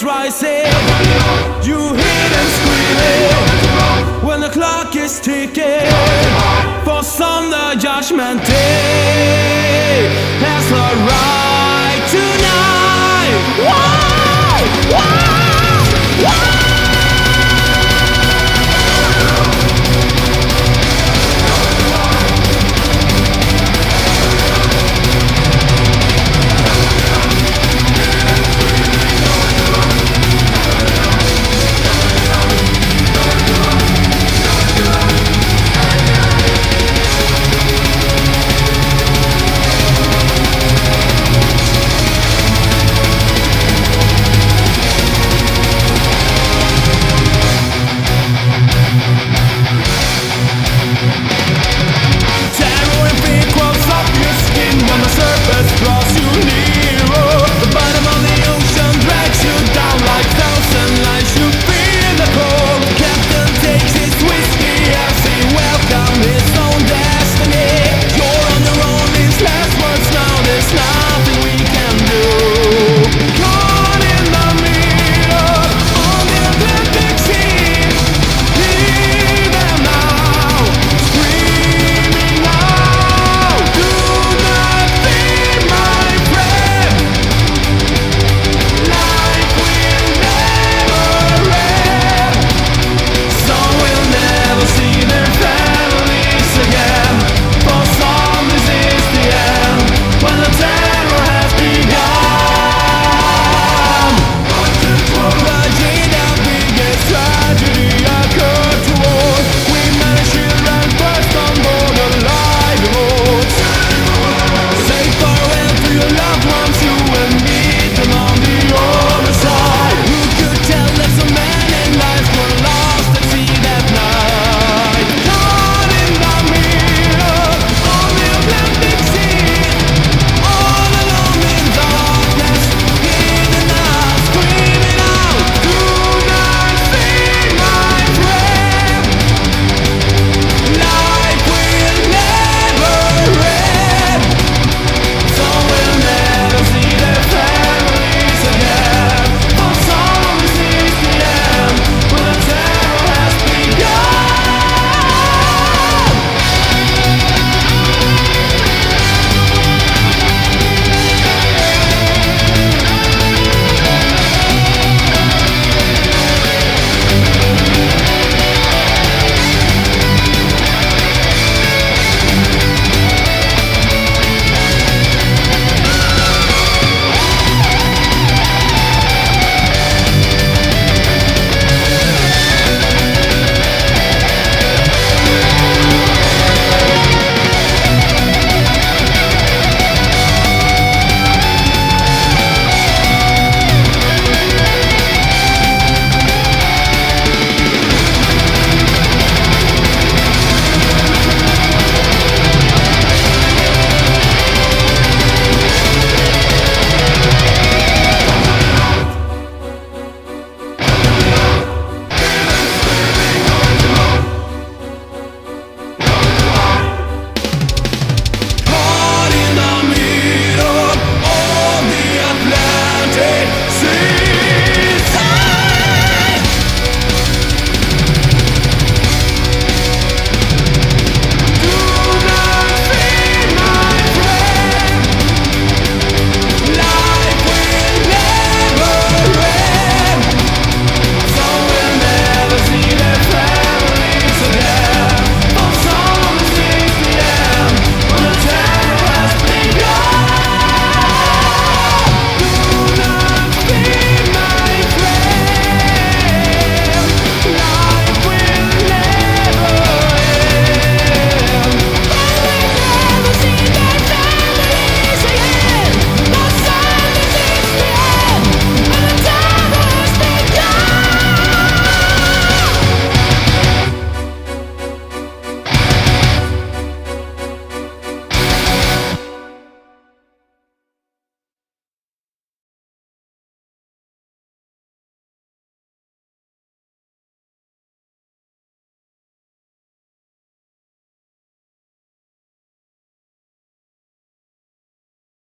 is rising. You hear them screaming when the clock is ticking. For some, the judgment day has arrived.